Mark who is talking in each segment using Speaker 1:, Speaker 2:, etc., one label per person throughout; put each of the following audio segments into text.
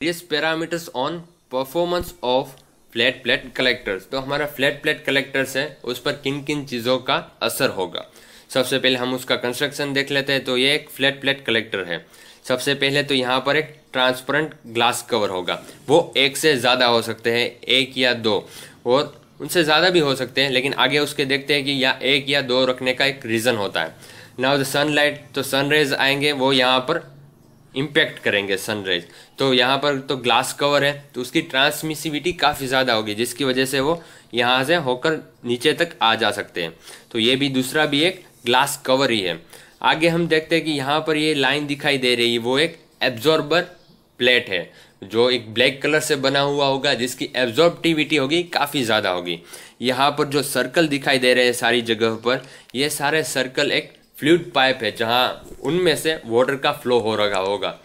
Speaker 1: various parameters on performance of flat plate collectors तो हमारा flat plate collectors है, उस पर किन किन चीज़ों का असर होगा? सबसे पहले हम उसका कंस्ट्रक्शन देख लेते हैं तो ये एक फ्लैट प्लेट कलेक्टर है। सबसे पहले तो यहाँ पर एक ट्रांसपेरेंट ग्लास कवर होगा। वो एक से ज़्यादा हो सकते हैं, एक या दो। और उनसे ज़्यादा भी हो सकते हैं, लेकिन आगे उसके देखते हैं कि या एक या दो रखने का एक रीज़न होता है। नाउ द सनलाइट तो सनरेज आएँगे, वो यहाँ पर इम्पैक्ट करेंगे सनराइज तो यहाँ पर तो ग्लास कवर है तो उसकी ट्रांसमिसिविटी काफ़ी ज़्यादा होगी, जिसकी वजह से वो यहाँ से होकर नीचे तक आ जा सकते हैं। तो ये भी दूसरा भी एक ग्लास कवर ही है। आगे हम देखते हैं कि यहाँ पर ये लाइन दिखाई दे रही है, वो एक एब्जॉर्बर प्लेट है, जो एक ब्लैक कलर से बना हुआ होगा, जिसकी एब्जॉर्बिविटी होगी, काफ़ी ज़्यादा होगी। यहाँ पर जो सर्कल दिखाई दे रहे हैं सारी जगह पर, ये सारे सर्कल एक फ्लूड पाइप है, जहाँ उनमें से वाटर का फ्लो हो रहा होगा।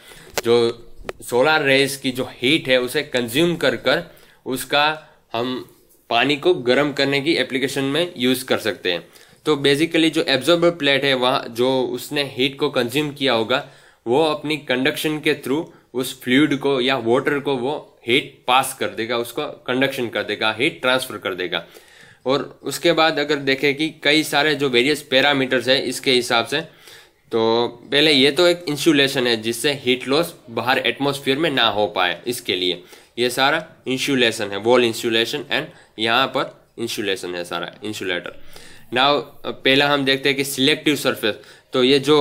Speaker 1: जो सोलर रेज की जो हीट है, उसे कंज्यूम कर कर उसका हम पानी को गर्म करने की एप्लीकेशन में यूज़ कर सकते हैं। तो बेसिकली जो एब्जॉर्बर प्लेट है, वहाँ जो उसने हीट को कंज्यूम किया होगा, वो अपनी कंडक्शन के थ्रू उस फ्लूड को या वाटर को वो हीट पास कर देगा, उसको कंडक्शन कर देगा हीट ट्रांसफ़र कर देगा। और उसके बाद अगर देखें कि कई सारे जो वेरियस पैरामीटर्स है, इसके हिसाब से तो पहले ये तो एक इंसुलेशन है, जिससे हीट लॉस बाहर एटमोसफियर में ना हो पाए, इसके लिए। ये सारा इंसुलेशन है वॉल इंसुलेशन एंड यहाँ पर इंसुलेशन है सारा इंसुलेटर नाउ पहला हम देखते हैं कि सिलेक्टिव सरफेस तो ये जो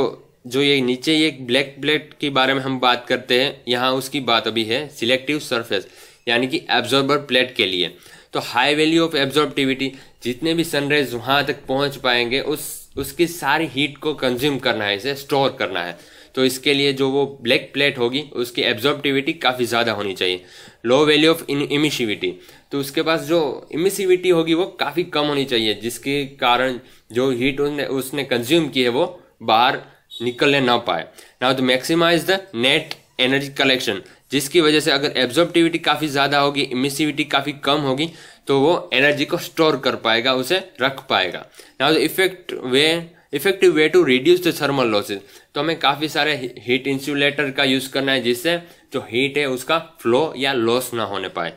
Speaker 1: जो ये नीचे ये ब्लैक प्लेट के बारे में हम बात करते हैं, यहाँ उसकी बात अभी है सिलेक्टिव सरफेस यानी कि एब्जॉर्बर प्लेट के लिए। तो हाई वैल्यू ऑफ़ एब्जॉर्बिविटी जितने भी सनराइज वहाँ तक पहुँच पाएँगे, उस, उसकी सारी हीट को कंज्यूम करना है, इसे स्टोर करना है। तो इसके लिए जो वो ब्लैक प्लेट होगी, उसकी एब्जॉर्बिविटी काफ़ी ज़्यादा होनी चाहिए। लो वैल्यू ऑफ़ इमिशिविटी तो उसके पास जो इमिसिविटी होगी, वो काफ़ी कम होनी चाहिए, जिसके कारण जो हीट उसने उसने कंज्यूम की है, वो बाहर निकलने ना पाए। नाउ तो maximise the net energy collection जिसकी वजह से अगर एब्जॉर्बिविटी काफ़ी ज़्यादा होगी इमिसिविटी काफ़ी कम होगी तो वो एनर्जी को स्टोर कर पाएगा, उसे रख पाएगा। Now the effect way effective way to reduce the thermal losses तो हमें काफ़ी सारे हीट इंसुलेटर का यूज़ करना है, जिससे जो हीट है, उसका फ्लो या लॉस ना होने पाए।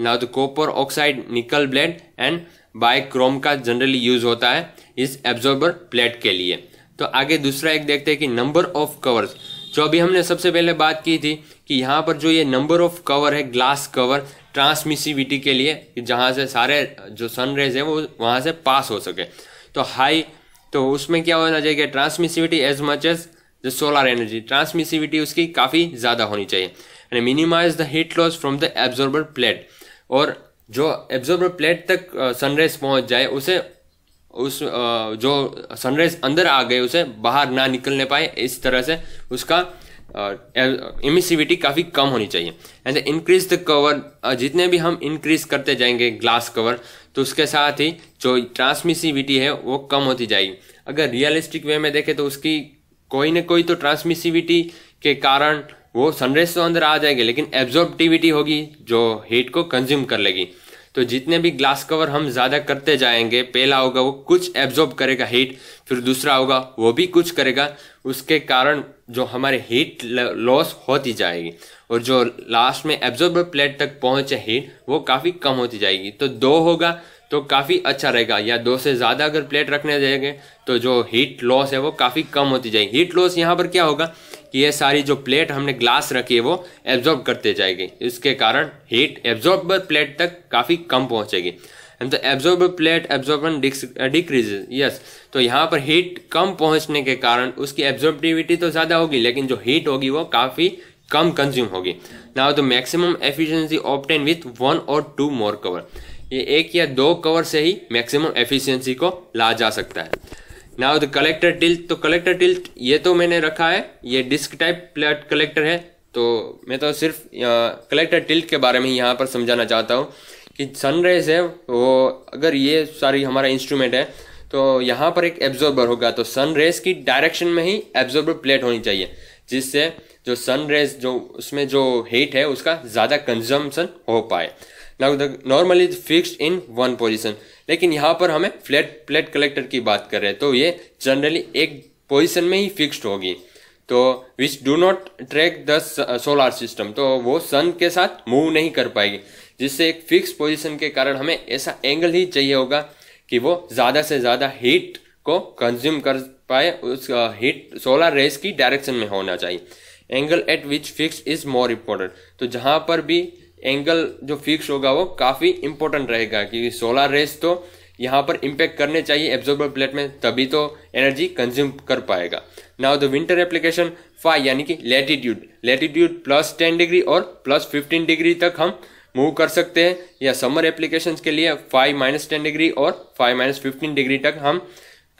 Speaker 1: Now the copper oxide nickel blade and bichrome का जनरली यूज़ होता है इस एब्जॉर्बर प्लेट के लिए। तो आगे दूसरा एक देखते हैं कि नंबर ऑफ़ कवर्स जो अभी हमने सबसे पहले बात की थी कि यहाँ पर जो ये नंबर ऑफ़ कवर है ग्लास कवर ट्रांसमिसिविटी के लिए, जहाँ से सारे जो सन रेज है, वो वहाँ से पास हो सके। तो हाई तो उसमें क्या होना चाहिए transmissivity as much as the solar energy transmissivity उसकी काफ़ी ज़्यादा होनी चाहिए। And minimise the heat loss from the absorber plate और जो एब्जॉर्बर प्लेट तक सनराइज पहुँच जाए, उसे उस जो सनराइज अंदर आ गए, उसे बाहर ना निकलने पाए, इस तरह से उसका इमिसिविटी काफ़ी कम होनी चाहिए। एंड इंक्रीज द कवर जितने भी हम इंक्रीज करते जाएँगे ग्लास कवर तो उसके साथ ही जो ट्रांसमिसिविटी है, वो कम होती जाएगी। अगर रियलिस्टिक वे में देखें तो उसकी कोई ना कोई तो ट्रांसमिसिविटी के कारण वो सनराइज तो अंदर आ जाएगी, लेकिन एब्जॉर्बिविटी होगी, जो हीट को कंज्यूम कर लेगी। तो जितने भी ग्लास कवर हम ज़्यादा करते जाएँगे, पहला होगा वो कुछ एब्जॉर्ब करेगा हीट फिर दूसरा होगा वो भी कुछ करेगा, उसके कारण जो हमारे हीट लॉस होती जाएगी और जो लास्ट में एब्जॉर्बर प्लेट तक पहुँचे हीट वो काफ़ी कम होती जाएगी। तो दो होगा तो काफ़ी अच्छा रहेगा, या दो से ज़्यादा अगर प्लेट रखने जाएँगे तो जो हीट लॉस है वो काफ़ी कम होती जाएगी। हीट लॉस यहाँ पर क्या होगा? कि ये सारी जो प्लेट हमने ग्लास रखी है वो एब्जॉर्ब करते जाएगी। इसके कारण हीट एब्जॉर्बर प्लेट तक काफ़ी कम पहुंचेगी। And absorber plate absorbance decrease yes तो यहाँ पर हीट कम पहुँचने के कारण उसकी एब्जॉर्बिविटी तो ज़्यादा होगी, लेकिन जो हीट होगी वो काफ़ी कम कंज्यूम होगी। Now the maximum efficiency obtain with one और टू मोर कवर ये एक या दो कवर से ही मैक्सिमम एफिशिएंसी को ला जा सकता है। नाउ द कलेक्टर टिल्ट तो कलेक्टर टिल्ट ये तो मैंने रखा है, ये डिस्क टाइप प्लेट कलेक्टर है तो मैं तो सिर्फ़ कलेक्टर टिल्ट के बारे में यहाँ पर समझाना चाहता हूँ कि सनराइज है, वो अगर ये सारी हमारा इंस्ट्रूमेंट है तो यहाँ पर एक एब्जॉर्बर होगा तो सन रेज की डायरेक्शन में ही एब्जॉर्बर प्लेट होनी चाहिए, जिससे जो सन रेज जो उसमें जो हीट है, उसका ज़्यादा कंजम्पशन हो पाए। Now the normally fixed in one position लेकिन यहाँ पर हमें फ्लैट प्लेट कलेक्टर की बात कर रहे हैं। तो ये जनरली एक पोजिशन में ही फिक्स्ड होगी। तो which do not track the solar system तो वो सन के साथ मूव नहीं कर पाएगी। जिससे एक फिक्स पोजीशन के कारण हमें ऐसा एंगल ही चाहिए होगा कि वो ज़्यादा से ज़्यादा हीट को कंज्यूम कर पाए। उस हीट सोलर रेस की डायरेक्शन में होना चाहिए। Angle at which fix is more important तो जहाँ पर भी एंगल जो फिक्स होगा वो काफ़ी इंपॉर्टेंट रहेगा, क्योंकि सोलर रेस तो यहाँ पर इम्पेक्ट करने चाहिए एब्जॉर्बर प्लेट में, तभी तो एनर्जी कंज्यूम कर पाएगा। Now the winter application five यानी कि latitude latitude plus ten degree और प्लस फिफ्टीन डिग्री तक हम मूव कर सकते हैं, या समर एप्लीकेशन के लिए फाइव माइनस टेन डिग्री और फाइव माइनस फिफ्टीन डिग्री तक हम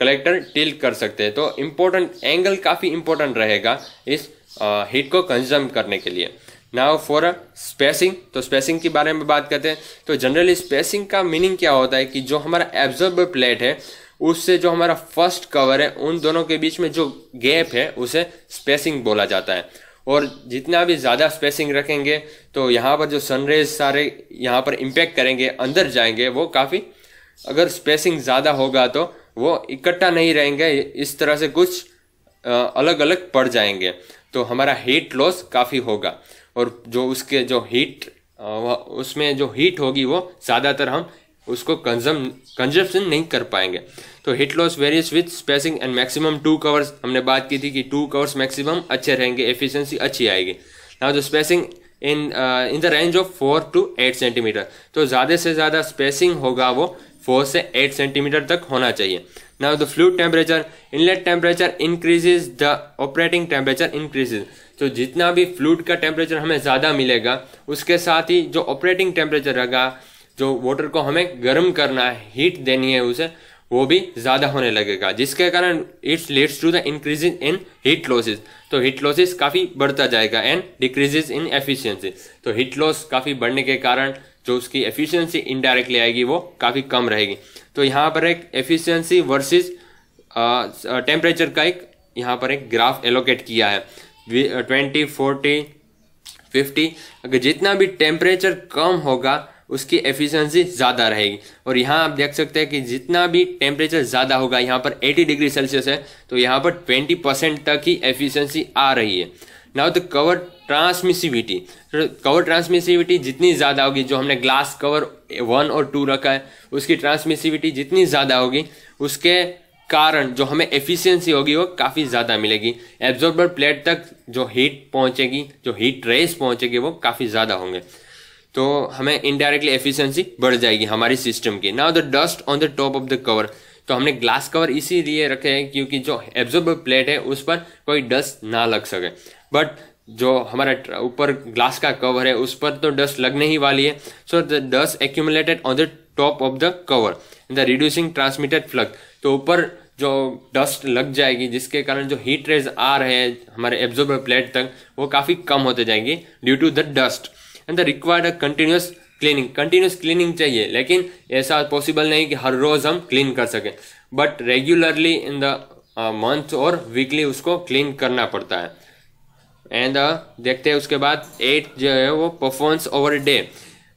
Speaker 1: कलेक्टर टिल्ट कर सकते हैं। तो इम्पोर्टेंट एंगल काफ़ी इंपॉर्टेंट रहेगा इस हीट को कंज्यूम करने के लिए। नाउ फॉर स्पेसिंग तो स्पेसिंग के बारे में बात करते हैं। तो जनरली स्पेसिंग का मीनिंग क्या होता है कि जो हमारा एब्जॉर्बर प्लेट है, उससे जो हमारा फ़र्स्ट कवर है, उन दोनों के बीच में जो गैप है, उसे स्पेसिंग बोला जाता है। और जितना भी ज़्यादा स्पेसिंग रखेंगे तो यहाँ पर जो सनरेज सारे यहाँ पर इम्पेक्ट करेंगे, अंदर जाएँगे, वो काफ़ी अगर स्पेसिंग ज़्यादा होगा तो वो इकट्ठा नहीं रहेंगे, इस तरह से कुछ अलग अलग पड़ जाएँगे। तो हमारा हीट लॉस काफ़ी होगा। और जो उसके जो हीट उसमें जो हीट होगी वो ज़्यादातर हम उसको कंजम कंजप्शन नहीं कर पाएँगे। तो heat loss various with spacing and maximum two covers हमने बात की थी कि टू कवर्स मैक्सिमम अच्छे रहेंगे एफिशिएंसी अच्छी आएगी। Now the spacing in in the range of four to eight centimetre तो ज़्यादा से ज़्यादा स्पेसिंग होगा वो फोर से एट सेंटीमीटर तक होना चाहिए। Now the fluid temperature inlet temperature increases the operating temperature increases तो जितना भी फ्लूड का टेम्परेचर हमें ज़्यादा मिलेगा, उसके साथ ही जो ऑपरेटिंग टेम्परेचर रहेगा, जो वाटर को हमें गर्म करना है हीट देनी है उसे, वो भी ज़्यादा होने लगेगा, जिसके कारण it's leads to the increase in heat losses तो हीट लॉसेस काफ़ी बढ़ता जाएगा एंड डिक्रीजेज इन एफिशिएंसी तो हीट लॉस काफ़ी बढ़ने के कारण जो उसकी एफिशिएंसी इनडायरेक्टली आएगी, वो काफ़ी कम रहेगी. तो यहाँ पर एक एफिशिएंसी वर्सेस टेम्परेचर का एक, यहाँ पर एक ग्राफ एलोकेट किया है. ट्वेंटी, फोर्टी, फिफ्टी, अगर जितना भी टेम्परेचर कम होगा, उसकी एफिशिएंसी ज़्यादा रहेगी। और यहाँ आप देख सकते हैं कि जितना भी टेम्परेचर ज़्यादा होगा, यहाँ पर 80 डिग्री सेल्सियस है तो यहाँ पर 20 परसेंट तक ही एफिशिएंसी आ रही है। Now the cover transmissivity. Cover transmissivity जितनी ज़्यादा होगी, जो हमने ग्लास कवर वन और टू रखा है, उसकी ट्रांसमिसिविटी जितनी ज़्यादा होगी, उसके कारण जो हमें एफिशिएंसी होगी वो काफ़ी ज़्यादा मिलेगी। एब्जॉर्बर प्लेट तक जो हीट पहुंचेगी, जो हीट रेस पहुंचेगी वो काफ़ी ज़्यादा होंगे। तो हमें इनडायरेक्टली एफिशिएंसी बढ़ जाएगी हमारी सिस्टम की। Now the dust on the top of the cover तो हमने ग्लास कवर इसीलिए रखे हैं क्योंकि जो एब्जॉर्बर प्लेट है उस पर कोई डस्ट ना लग सके। बट जो हमारा ऊपर ग्लास का कवर है, उस पर तो डस्ट लगने ही वाली है। So the dust accumulated on the top of the cover the reducing transmitted flux तो ऊपर जो डस्ट लग जाएगी जिसके कारण जो हीट रेज आ रहे हैं हमारे एब्जॉर्बर प्लेट तक वो काफ़ी कम होते जाएँगे due to the dust and the required continuous cleaning continuous cleaning चाहिए लेकिन ऐसा पॉसिबल नहीं कि हर रोज़ हम क्लीन कर सकें। But regularly in the month और वीकली उसको क्लीन करना पड़ता है। एंड uh, देखते हैं उसके बाद एट जो है वो परफॉर्मेंस ओवर डे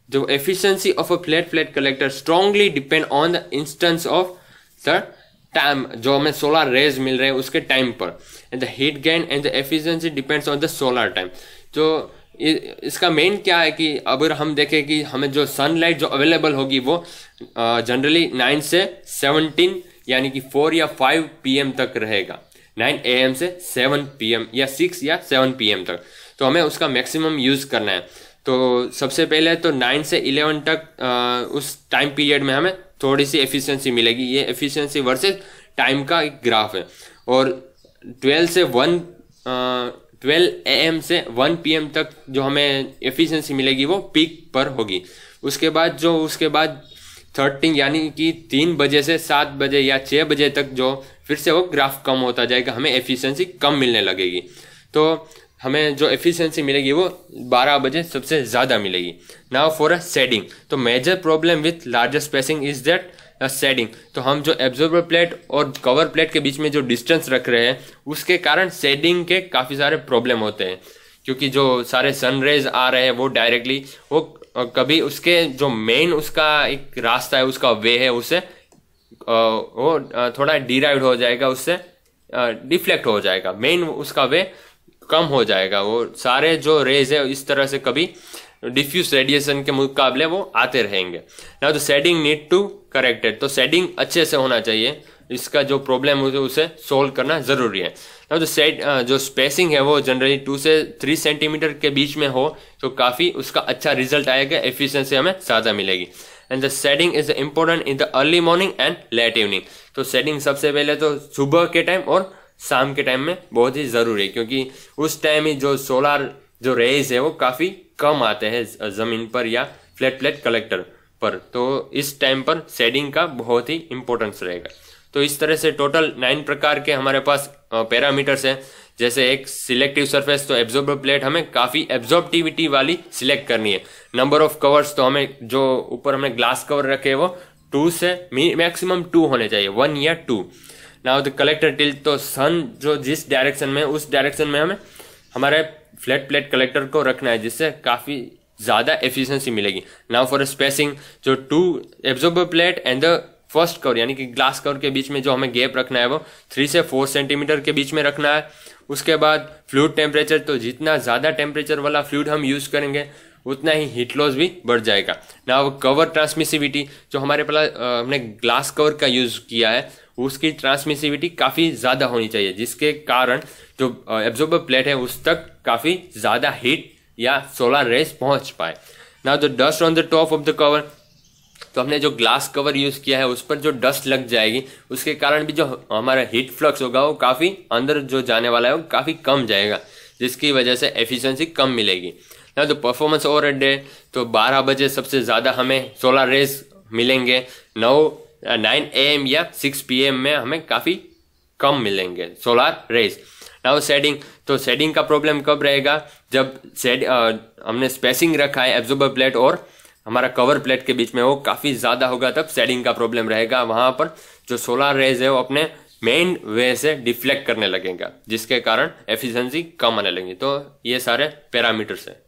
Speaker 1: जो efficiency of a flat flat collector strongly depend on the instance of the time जो हमें सोलर रेज मिल रहे हैं उसके टाइम पर। And the heat gain and the efficiency depends on the solar time जो इसका main क्या है कि अगर हम देखें कि हमें जो सनलाइट जो अवेलेबल होगी वो जनरली नाइन से सेवनटीन यानी कि फोर या फाइव पीएम तक रहेगा। नाइन ए से सेवन पीएम या सिक्स या सेवन पीएम तक। तो हमें उसका मैक्सिमम यूज़ करना है। तो सबसे पहले तो नाइन से इलेवन तक आ, उस टाइम पीरियड में हमें थोड़ी सी एफिशिएंसी मिलेगी। ये एफिशिएंसी वर्सेस टाइम का एक ग्राफ है। और ट्वेल्व से वन ट्वेल्व ए एम से वन पी एम तक जो हमें एफिशिएंसी मिलेगी वो पीक पर होगी। उसके बाद जो, उसके बाद थर्टीन यानी कि तीन बजे से सात बजे या छः बजे तक जो फिर से वो ग्राफ कम होता जाएगा। हमें एफिशिएंसी कम मिलने लगेगी। तो हमें जो एफिशिएंसी मिलेगी वो 12 बजे सबसे ज़्यादा मिलेगी। नाउ फॉर अ सेडिंग तो major problem with larger spacing is that shading तो हम जो एब्जॉर्बर प्लेट और कवर प्लेट के बीच में जो डिस्टेंस रख रहे हैं, उसके कारण सेडिंग के काफ़ी सारे प्रॉब्लम होते हैं। क्योंकि जो सारे सनरेज आ रहे हैं वो डायरेक्टली वो कभी उसके जो मेन उसका एक रास्ता है, उसका वे है उससे वो थोड़ा डिराइव हो जाएगा, उससे डिफ्लेक्ट हो जाएगा। मेन उसका वे कम हो जाएगा। वो सारे जो रेज है, इस तरह से कभी डिफ्यूज रेडिएशन के मुकाबले वो आते रहेंगे। ना तो सेडिंग नीड टू करेक्टेड तो सेडिंग अच्छे से होना चाहिए। इसका जो प्रॉब्लम है, उसे सोल्व करना ज़रूरी है। ना तो सेट जो स्पेसिंग है, वो जनरली टू से थ्री सेंटीमीटर के बीच में हो तो काफ़ी उसका अच्छा रिज़ल्ट आएगा। एफिशिएंसी हमें ज़्यादा मिलेगी। And the setting is important in the early morning and late evening तो सेटिंग सबसे पहले तो सुबह के टाइम और शाम के टाइम में बहुत ही ज़रूरी है, क्योंकि उस टाइम ही जो सोलार जो रेज है, वो काफ़ी कम आते हैं ज़मीन पर या फ्लैट फ्लैट कलेक्टर पर। तो इस टाइम पर शेडिंग का बहुत ही इंपॉर्टेंस रहेगा। तो इस तरह से टोटल नाइन प्रकार के हमारे पास पैरामीटर्स हैं। जैसे एक सिलेक्टिव सरफेस तो एब्जॉर्बर प्लेट हमें काफ़ी एब्जॉर्बिविटी वाली सिलेक्ट करनी है। नंबर ऑफ़ कवर्स तो हमें जो ऊपर हमने ग्लास कवर रखे वो टू से मैक्सिमम टू होने चाहिए वन या two now the collector tilt तो सन जो जिस डायरेक्शन में, उस डायरेक्शन में हमें, हमारे फ्लैट प्लेट कलेक्टर को रखना है, जिससे काफ़ी ज़्यादा एफिशिएंसी मिलेगी। नाउ फॉर स्पेसिंग जो two absorber plate and the first cover यानी कि ग्लास कवर के बीच में जो हमें गैप रखना है, वो थ्री से फोर सेंटीमीटर के बीच में रखना है। उसके बाद फ्लूड टेम्परेचर तो जितना ज़्यादा टेम्परेचर वाला फ्लूड हम यूज़ करेंगे, उतना ही हीट लॉस भी बढ़ जाएगा। ना कवर ट्रांसमिसिविटी जो हमारे पास हमने ग्लास कवर का यूज़ किया है उसकी ट्रांसमिसिविटी काफ़ी ज़्यादा होनी चाहिए, जिसके कारण जो एब्जॉर्बर प्लेट है, उस तक काफ़ी ज़्यादा हीट या सोलर रेस पहुँच पाए। Now the dust on the top of the cover तो हमने जो ग्लास कवर यूज़ किया है, उस पर जो डस्ट लग जाएगी, उसके कारण भी जो हमारा हीट फ्लक्स होगा, वो काफ़ी अंदर जो जाने वाला है, वो काफ़ी कम जाएगा, जिसकी वजह से एफिशिएंसी कम मिलेगी। ना तो परफॉर्मेंस ओवर डे तो 12 बजे सबसे ज़्यादा हमें सोलर रेस मिलेंगे, नौ नाइन ए एम या सिक्स पी एम में हमें काफ़ी कम मिलेंगे। सोलार रेस नाउ सेडिंग तो सेडिंग का प्रॉब्लम कब रहेगा? जब सेड हमने स्पेसिंग रखा है एब्जॉर्बर प्लेट और हमारा कवर प्लेट के बीच में, वो काफ़ी ज़्यादा होगा तब सेडिंग का प्रॉब्लम रहेगा। वहाँ पर जो सोलर रेज है, वो अपने मेन वे से डिफ्लेक्ट करने लगेगा, जिसके कारण एफिशिएंसी कम आने लगेगी। तो ये सारे पैरामीटर्स है।